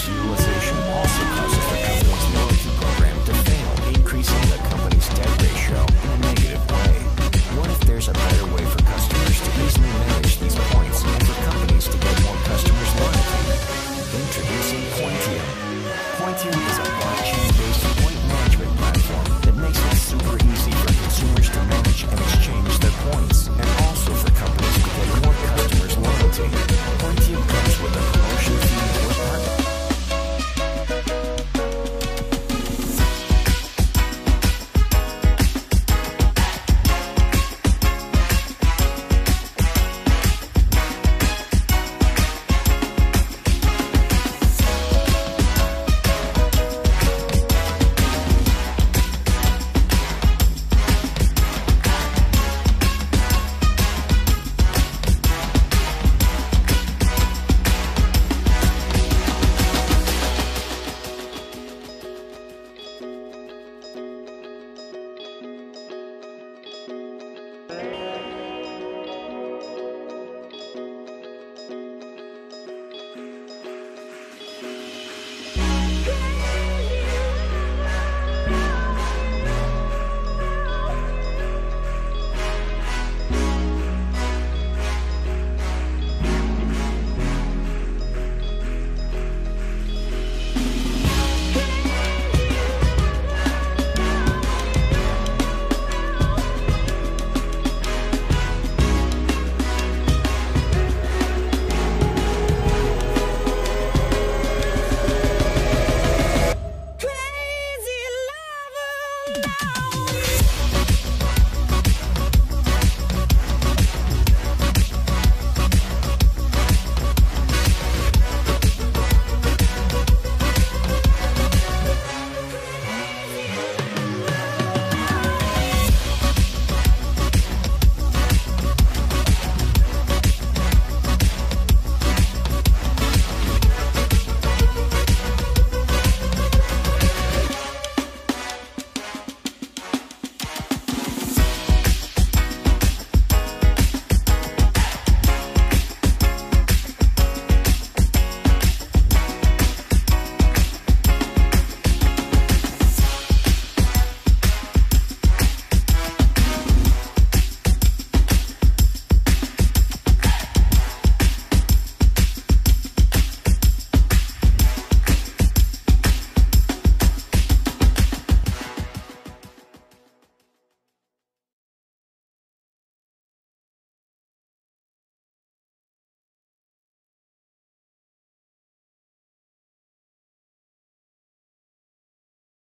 是我。Down.